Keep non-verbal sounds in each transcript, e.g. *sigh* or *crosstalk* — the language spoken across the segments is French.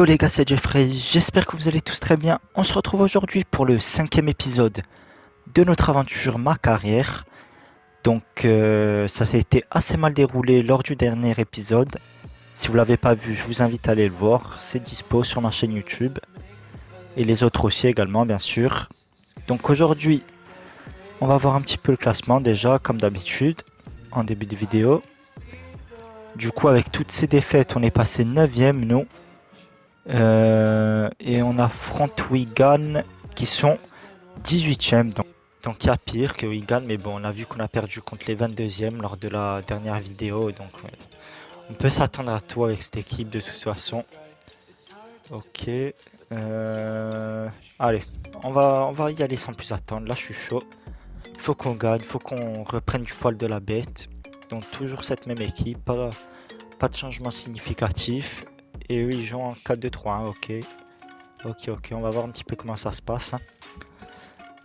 Yo les gars, c'est Jeffrey, j'espère que vous allez tous très bien. On se retrouve aujourd'hui pour le cinquième épisode de notre aventure Ma Carrière. Donc euh, ça s'est été assez mal déroulé lors du dernier épisode. Si vous l'avez pas vu, je vous invite à aller le voir. C'est dispo sur ma chaîne YouTube. Et les autres aussi également, bien sûr. Donc aujourd'hui, on va voir un petit peu le classement déjà, comme d'habitude, en début de vidéo. Du coup, avec toutes ces défaites, on est passé 9ème, nous. Euh, et on affronte Wigan qui sont 18ème. Donc, il y a pire que Wigan, mais bon, on a vu qu'on a perdu contre les 22e lors de la dernière vidéo. Donc on peut s'attendre à tout avec cette équipe de toute façon. Ok. Euh, allez, on va, on va y aller sans plus attendre. Là, je suis chaud. Faut qu'on gagne, faut qu'on reprenne du poil de la bête. Donc toujours cette même équipe, pas de changement significatif. Et eux, ils jouent en 4-2-3, ok. Ok, ok, on va voir un petit peu comment ça se passe. hein.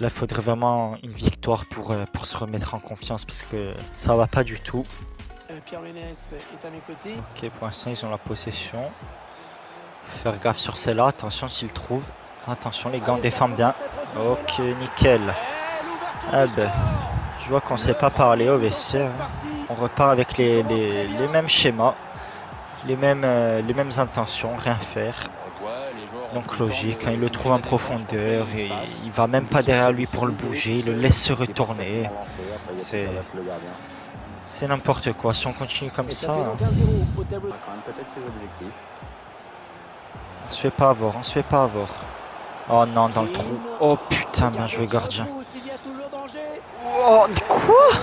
Là, il faudrait vraiment une victoire pour, euh, pour se remettre en confiance parce que ça va pas du tout. Euh, Pierre Ménès est à mes côtés. Ok, pour l'instant, ils ont la possession. Faire gaffe sur celle-là, attention s'ils trouvent. Attention, les gars, on défend bien. Ok, nickel. Ah ben, je vois qu'on sait pas parler au vestiaire. hein. On repart avec les, les, les mêmes schémas, les mêmes, euh, les mêmes intentions, rien faire. Donc logique, hein, il le trouve en profondeur, et il va même pas derrière lui pour le bouger, il le laisse se retourner. C'est c'est n'importe quoi, si on continue comme ça, hein, donc 1-0 au tableau. quand même peut-être ses objectifs. on se fait pas avoir, on se fait pas avoir. Oh non, dans le trou. Oh putain, bien joué gardien. Oh, mais quoi?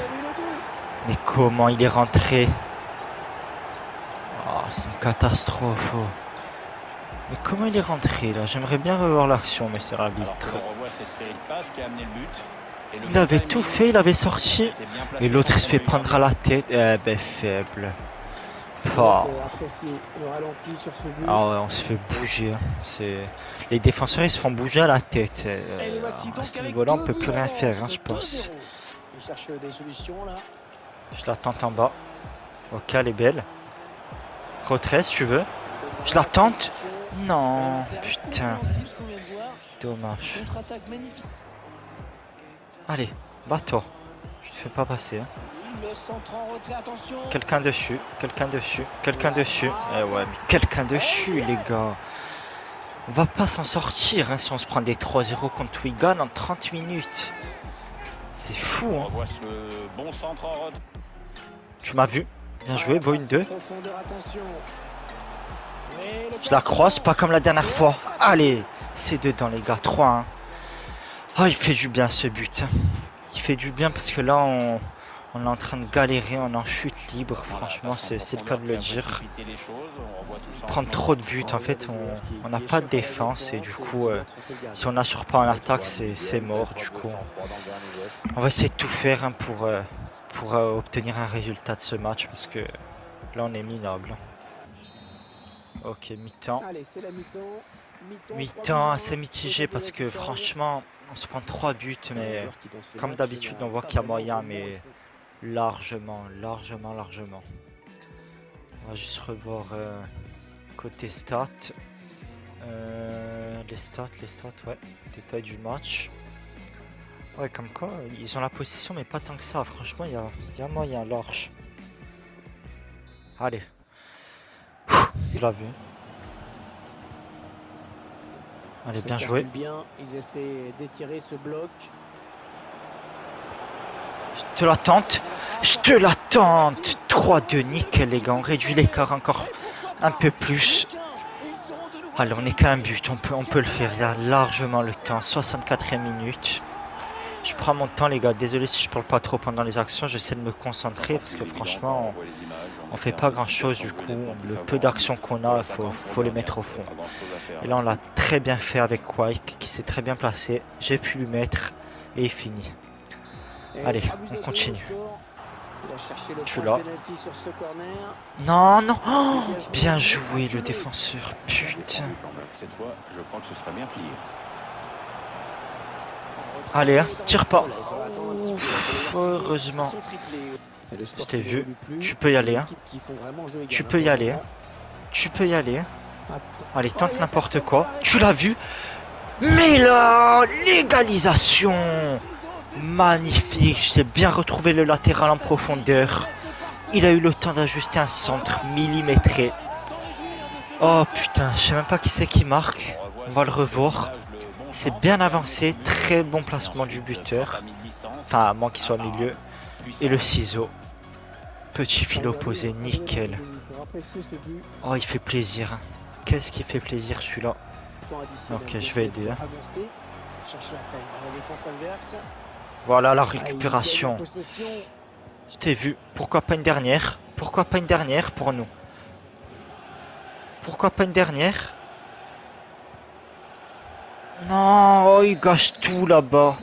Mais comment il est rentré? C'est une catastrophe. oh. Mais comment il est rentré là? J'aimerais bien revoir l'action, monsieur l'arbitre. Il avait tout fait, il avait sorti. Et l'autre il se fait prendre à la tête. Eh ben faible. Oh. Ah ouais, on se fait bouger. hein. C'est les défenseurs ils se font bouger à la tête. Euh, à ce niveau-là, on peut plus rien faire, hein, je pense. 2-0. Il cherche des solutions là. Je la tente en bas. Ok, elle est belle. Retrait si tu veux. Je la tente. Non, putain, dommage. Allez, bats-toi. Je te fais pas passer. hein. Quelqu'un dessus, quelqu'un dessus, quelqu'un dessus. Eh ouais, mais quelqu'un dessus, les gars. On va pas s'en sortir hein, si on se prend des 3-0 contre Wigan en 30 minutes. C'est fou, hein. Tu m'as vu Bien joué, Boeing 2. Profondeur, attention. Oui, le Je la croise, pas comme la dernière fois. Allez, c'est dedans, les gars. 3-1. Ah, il fait du bien ce but. hein. Il fait du bien parce que là, on, on est en train de galérer, on est en chute libre. Franchement, c'est le cas de le dire. Prendre trop de buts, en fait, on n'a pas de défense et du coup, euh, si on assure pas en attaque, c'est c'est mort. Du coup, on va essayer de tout faire hein, pour, euh, pour euh, obtenir un résultat de ce match parce que là, on est minable. Ok, mi-temps. Mi-temps. Assez mitigé parce que franchement, on se prend 3 buts, mais comme d'habitude, on voit qu'il y a moyen, mais largement, largement, largement. On va juste revoir euh, côté stats. Euh, les stats, les stats, ouais. Détail du match. Ouais, comme quoi, ils ont la possession, mais pas tant que ça. Franchement, il y a, il y a moyen large. Allez. Tu l'as vu. Allez, Ça bien joué. bien, ils essaient d'étirer ce bloc. Je te la tente. Je te la tente. 3-2, nickel les gars. On réduit l'écart encore un peu plus. Allez, on est qu'à un but. On peut, on peut le faire. Il y a largement le temps. 64e minute. Je prends mon temps les gars. Désolé si je parle pas trop pendant les actions. J'essaie de me concentrer parce que franchement, on, on fait pas grand chose du coup. Le peu d'actions qu'on a, faut, faut les mettre au fond. Et là, on l'a très bien fait avec Quake qui s'est très bien placé. J'ai pu lui mettre et fini. Et Allez, on continue. Il ce corner. Non, non. Oh, bien joué le défenseur. Putain. Cette fois, je crois que ce sera bien plié. Allez, hein, tire pas. Heureusement. Je t'ai vu. Tu peux y aller, hein. Tu peux y hein, aller, pour Tu peux y aller. Allez, tente n'importe quoi. Tu l'as vu? Mais là, l'égalisation Magnifique, j'ai bien retrouvé le latéral en profondeur. Il a eu le temps d'ajuster un centre millimétré. Oh putain, je sais même pas qui c'est qui marque. On va le revoir. C'est bien avancé, très bon placement du buteur. Enfin, à moins qu'il soit au milieu. Et le ciseau. Petit fil opposé, nickel. Oh, il fait plaisir. Qu'est-ce qui fait plaisir celui-là Ok, je vais aider. hein. Voilà la récupération. Je t'ai vu. Pourquoi pas une dernière? Pourquoi pas une dernière pour nous? Pourquoi pas une dernière? Non, oh, il gâche tout là-bas.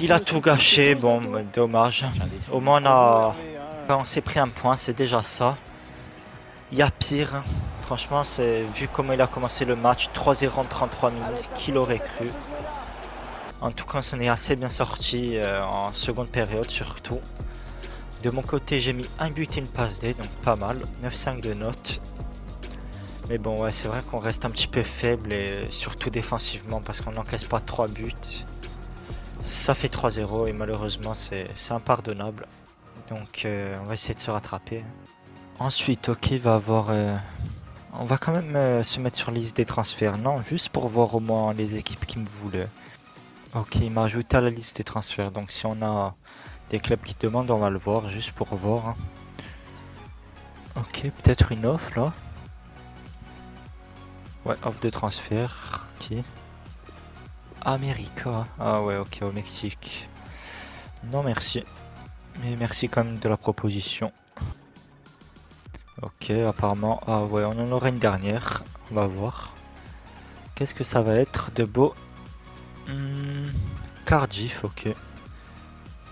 Il a tout gâché. Bon, bah, dommage. Au moins, on a... on s'est pris un point, c'est déjà ça. Il y a pire. hein. Franchement, c'est vu comment il a commencé le match, 3-0 en 33 minutes, qui l'aurait cru En tout cas, on s'en est assez bien sorti euh, en seconde période surtout. De mon côté, j'ai mis un but et une passe D, donc pas mal. 9-5 de notes. Mais bon, ouais, c'est vrai qu'on reste un petit peu faible et surtout défensivement parce qu'on n'encaisse pas 3 buts. Ça fait 3-0 et malheureusement, c'est impardonnable. Donc, euh, on va essayer de se rattraper. Ensuite, ok, va avoir. euh, On va quand même euh, se mettre sur liste des transferts. Non, juste pour voir au moins les équipes qui me voulaient. Ok, il m'a ajouté à la liste des transferts. Donc, si on a des clubs qui demandent, on va le voir juste pour voir. Ok, peut-être une offre là. Ouais, offre de transfert. Qui America. Ah ouais, ok, au Mexique. Non, merci. Mais merci quand même de la proposition. Ok, apparemment. Ah ouais, on en aura une dernière. On va voir. Qu'est-ce que ça va être de beau? Hmm, Cardiff, ok.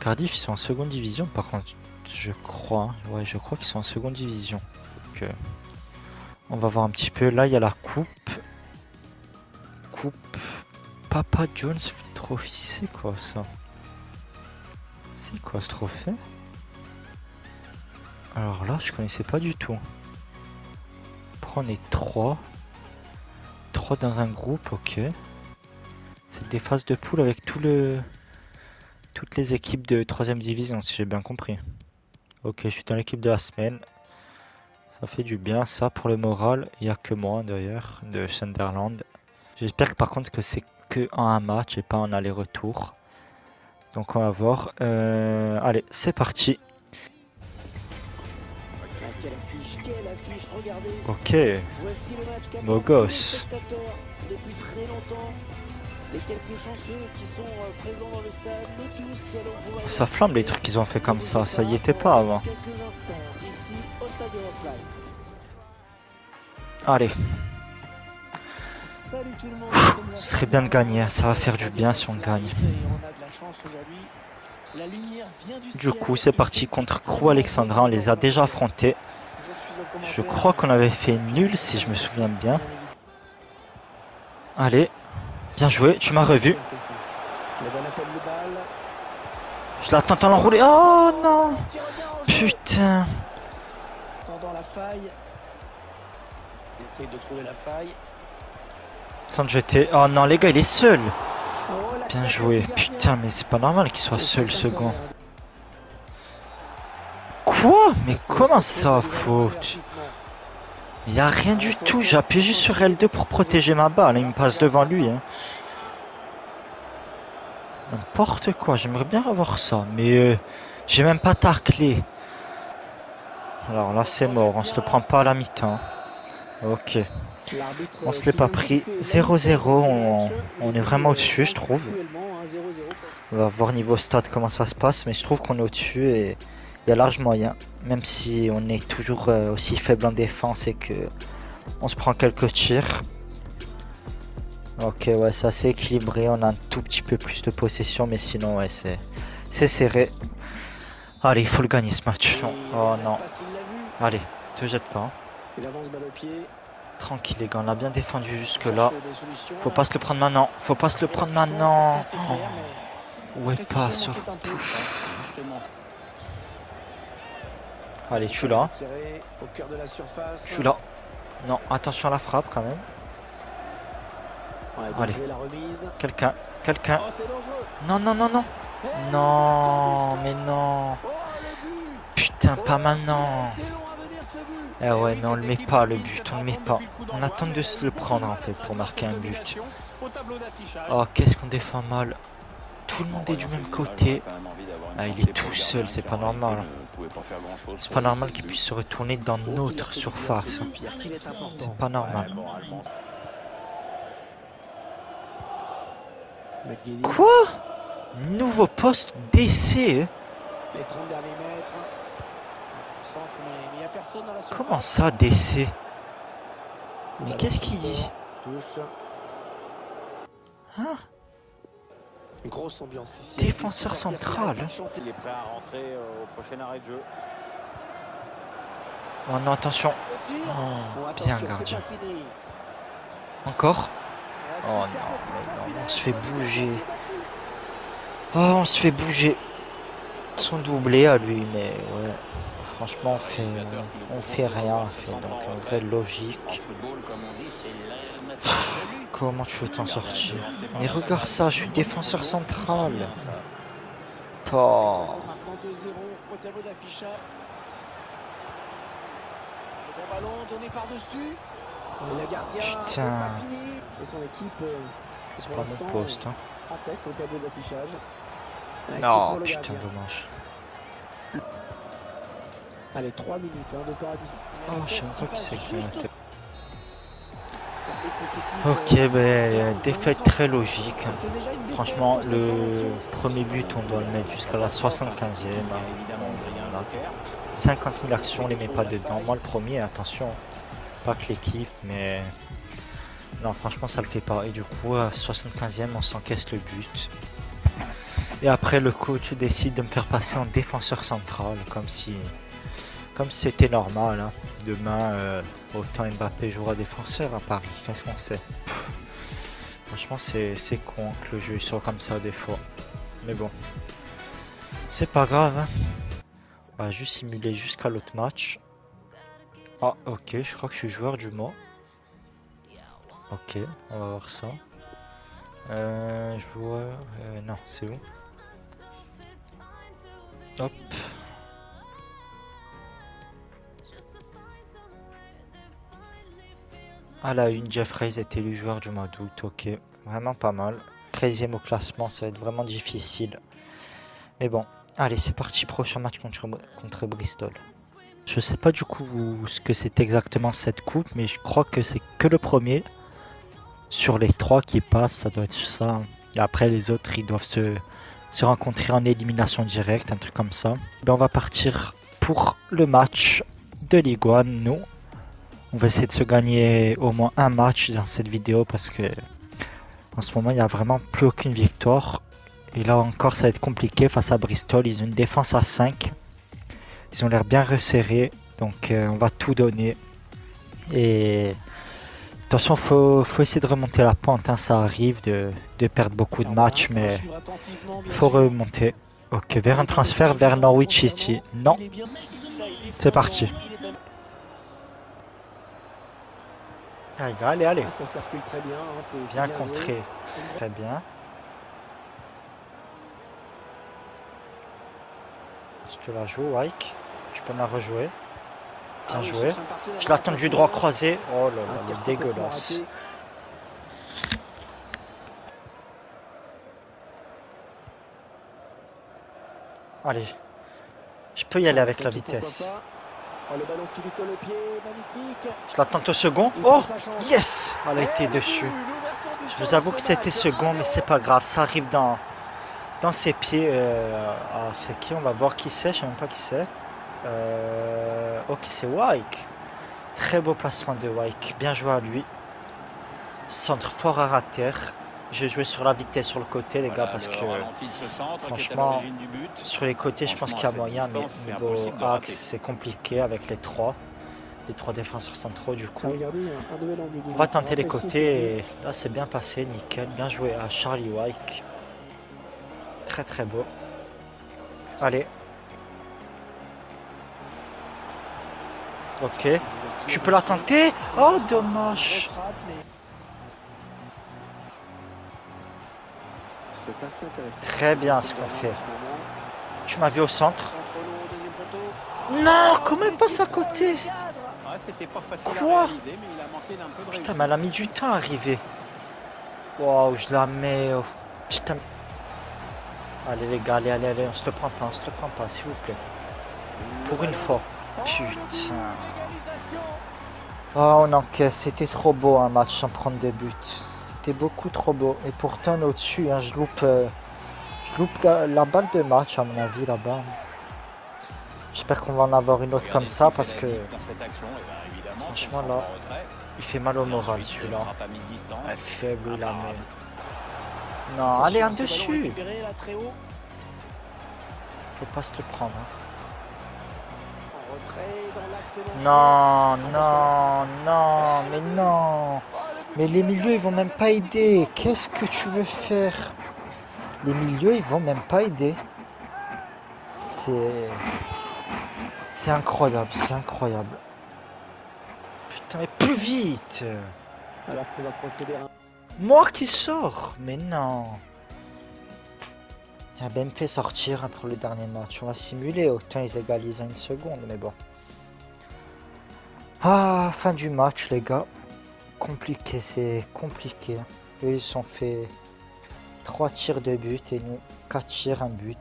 Cardiff, ils sont en seconde division, par contre, je crois. Ouais, je crois qu'ils sont en seconde division. Euh, on va voir un petit peu. Là, il y a la coupe. Coupe. Papa Jones Trophy, c'est quoi ça? C'est quoi ce trophée? Alors là, je connaissais pas du tout. Après, on est 3. 3 dans un groupe, ok. C'est des phases de poule avec tout le... toutes les équipes de 3 division, si j'ai bien compris. Ok, je suis dans l'équipe de la semaine. Ça fait du bien, ça, pour le moral. Il n'y a que moi, d'ailleurs, de Sunderland. J'espère par contre que c'est que en un match et pas en aller-retour. Donc on va voir. Euh, Allez, c'est parti. Ok. Beau gosse. depuis très longtemps. Les quelques chanceux qui sont euh, présents dans le stade, tous Ça flambe les trucs qu'ils ont fait comme ça, ça y était pas avant. Ici au stade. Allez, Salut tout le monde. ce serait bien de gagner, ça va faire du bien si on gagne. Du coup, c'est parti contre Crew Alexandra, on les a déjà affrontés. Je crois qu'on avait fait nul si je me souviens bien. Allez, bien joué, tu m'as revu. Je l'attends à l'enrouler. Oh non. Putain la la. Sans te jeter. Oh non, les gars, il est seul la Bien joué. Putain, mais c'est pas normal qu'il soit seul, corner. Quoi? Mais comment ça, faute? Il a rien du tout, j'ai appuyé juste sur L2 pour protéger ma balle, il me passe devant lui. Hein. N'importe quoi, j'aimerais bien avoir ça, mais euh, j'ai même pas taclé. Alors là c'est mort, on se le prend pas à la mi-temps. Ok, on se l'est pas pris. 0-0, on, on est vraiment au-dessus je trouve. On va voir niveau stade comment ça se passe, mais je trouve qu'on est au-dessus et il y a large moyen. Même si on est toujours euh, aussi faible en défense et que on se prend quelques tirs. Ok, ouais, c'est assez équilibré. On a un tout petit peu plus de possession, mais sinon, ouais, c'est c'est serré. Allez, il faut le gagner ce match. Oh non, allez, te jette pas. hein. Il avance balle au pied. Tranquille, les gars, on a bien défendu jusque-là. Faut pas se le prendre maintenant. Faut pas se le prendre maintenant. Oh, Où est pas ça Allez, tu là. Tiré au cœur de la surface. Je suis là. Non, attention à la frappe quand même. Ouais, Allez. Quelqu'un, quelqu'un. Non, non, non, non. Non, mais non. Putain, pas maintenant. Eh ouais, mais on le met pas le but, on le met pas. On attend de se le prendre en fait pour marquer un but. Oh, qu'est-ce qu'on défend mal. Tout le monde est du même côté. Ah, il est tout seul, c'est pas normal. C'est pas normal qu'il puisse se retourner dans notre surface. C'est pas normal. Quoi? Nouveau poste d'essai Les 30 derniers mètres. Centre, mais il n'y a personne dans la surface. Comment ça d'essai? Mais qu'est-ce qui qu'il dit? Hein? Une grosse ambiance ici. Défenseur central. arrêtent pas de chanter. Il est prêt à rentrer euh, au prochain arrêt de jeu. Oh non, attention. Oh, Bon, bien gardien. Encore Ah, Oh non, mais on se fait bouger. Oh, on se fait bouger. Son doublé à lui, mais ouais. Franchement, on fait, on fait rien. fait. Donc, en vrai, En logique. *sighs* Comment tu veux t'en sortir Mais regarde ça, je suis défenseur central. Oh. compte maintenant 2-0 au tableau d'affichage. Le bon ballon donné par-dessus. Le gardien, c'est Putain. C'est pas mon poste. Hein. Non, putain, dommage. Allez, 3 minutes hein, de temps à disposition. Oh, je sais même pas qui c'est qui l'a fait. Ok, ben, défaite très logique. Franchement, le premier but, on doit le mettre jusqu'à la 75e. Il y a évidemment Adrien On a Joker. 50 000 actions, on les met pas dedans. Moi, le premier, attention, pas que l'équipe, mais non, franchement, ça le fait pas. Et du coup, à 75e, on s'encaisse le but. Et après, le coach décide de me faire passer en défenseur central, comme si, comme c'était normal. hein. Demain, euh, autant Mbappé jouera défenseur à Paris. Qu'est-ce qu'on sait? Franchement, c'est c'est con que le jeu soit comme ça des fois. Mais bon, c'est pas grave. hein. On va juste simuler jusqu'à l'autre match. Ah, ok, je crois que je suis joueur du mois. Ok, on va voir ça. Euh, joueur. euh, non, c'est où? Hop. À la une, Jeffreys est élu joueur du mois d'août. Ok, vraiment pas mal. 13ème au classement, ça va être vraiment difficile. Mais bon, Allez, c'est parti, prochain match contre, Bristol. Je sais pas du coup ce que c'est exactement cette coupe, mais je crois que c'est que le premier. Sur les trois qui passent, ça doit être ça. Et après, les autres, ils doivent se, rencontrer en élimination directe, un truc comme ça. Ben, on va partir pour le match de Ligue 1. Nous, on va essayer de se gagner au moins un match dans cette vidéo parce que en ce moment, il n'y a vraiment plus aucune victoire. Et là encore, ça va être compliqué face à Bristol. Ils ont une défense à 5. Ils ont l'air bien resserrés. Donc, euh, on va tout donner. Et attention, faut, faut essayer de remonter la pente. hein. Ça arrive de, de perdre beaucoup de matchs, mais faut remonter. Ok, vers un transfert vers Norwich City. Non, c'est parti. Allez, allez, allez. Ah, ça circule très bien. hein, c'est- Bien contré. Très bien. Je te la joue, Ike. Tu peux me la rejouer. Ah Bien joué. Je l'attends du droit croisé. Oh là là, le complètement dégueulasse. Allez. Je peux y aller avec la vitesse. Oh, le ballon qui lui colle au pied, magnifique. Je l'attends au second. Oh. Yes Elle a Et été dessus. Je vous avoue que c'était second, mais c'est pas grave. Ça arrive dans, dans ses pieds. euh, Ah, c'est qui On va voir qui c'est. Je sais même pas qui c'est. Euh, Ok, c'est Wyke. Très beau placement de Wyke. Bien joué à lui. Centre fort à rater. J'ai joué sur la vitesse sur le côté, les gars, parce le que qui est à franchement, l'origine du but. sur les côtés, je pense qu'il y a moyen, mais niveau axe, c'est compliqué avec les trois. Les trois défenseurs centraux, du coup. On va tenter les côtés et là c'est bien passé, nickel, bien joué à Charlie Wyke. Très très beau. Allez. Ok. Tu peux la tenter? Oh, dommage. C'est assez intéressant. Très bien ce qu'on fait. Tu m'as vu au centre. Non, comment elle passe à côté Ouais, c'était pas facile Quoi à réaliser, mais il a manqué d'un peu de Putain, mais elle a mis du temps à arriver. Waouh, je la mets. oh. Putain. Allez les gars, allez, allez, allez, on se le prend pas, on se le prend pas, s'il vous plaît. Pour une fois. Putain. Oh, on encaisse, c'était trop beau un match sans prendre des buts. Beaucoup trop beau. Et pourtant, au-dessus, hein, je loupe, euh, je loupe la, la balle de match, à mon avis, là-bas. J'espère qu'on va en avoir une autre comme ça parce que action, eh ben, Franchement, là, il fait mal au moral, celui-là. Ouais, faible, la Ah, met. Non, allez, en dessus. Là, très haut. Faut pas se le prendre. hein. Non, non, non, mais non. Mais les milieux, ils vont même pas aider. Qu'est-ce que tu veux faire? Les milieux, ils vont même pas aider. C'est... C'est incroyable, c'est incroyable. Putain, mais plus vite Alors qu'on va procéder à Moi qui sors? Mais non Il a bien fait sortir hein, pour le dernier match. On va simuler, autant ils égalisent en une seconde, mais bon. Ah, fin du match, les gars. Compliqué, c'est compliqué. Eux, ils sont fait 3 tirs de but et nous 4 tirs, un but.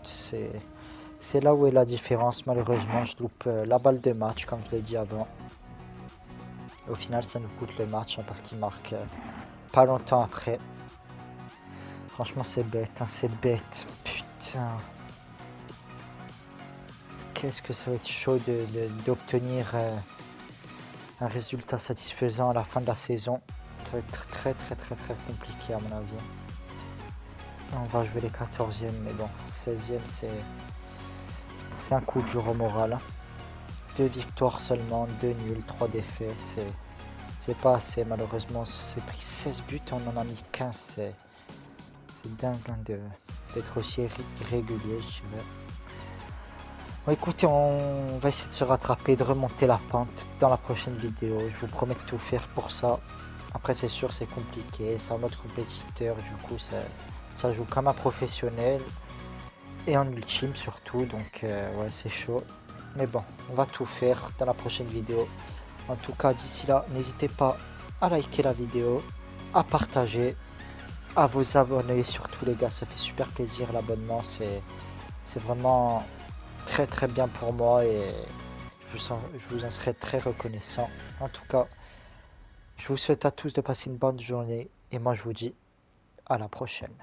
C'est là où est la différence. Malheureusement, je loupe euh, la balle de match, comme je l'ai dit avant. Au final, ça nous coûte le match hein, parce qu'il marque euh, pas longtemps après. Franchement, c'est bête, hein, c'est bête. Putain. Qu'est-ce que ça va être chaud de- de- d'obtenir euh, un résultat satisfaisant à la fin de la saison. Ça va être très très très très compliqué à mon avis. On va jouer les 14e, mais bon, 16e c'est un coup de jour au moral. hein. Deux victoires seulement, deux nuls, trois défaites, c'est pas assez malheureusement. C'est pris 16 buts, on en a mis 15, c'est dingue hein, d'être aussi irré- irrégulier, je dirais. Bon, écoutez, on va essayer de se rattraper, de remonter la pente dans la prochaine vidéo. Je vous promets de tout faire pour ça. Après, c'est sûr, c'est compliqué. C'est un autre compétiteur, du coup, ça, ça joue comme un professionnel et en ultime surtout. Donc, euh, ouais, c'est chaud. Mais bon, on va tout faire dans la prochaine vidéo. En tout cas, d'ici là, n'hésitez pas à liker la vidéo, à partager, à vous abonner. Surtout, les gars, ça fait super plaisir. L'abonnement, c'est vraiment très très bien pour moi et je vous, en, je serai très reconnaissant. En tout cas, je vous souhaite à tous de passer une bonne journée et moi je vous dis à la prochaine.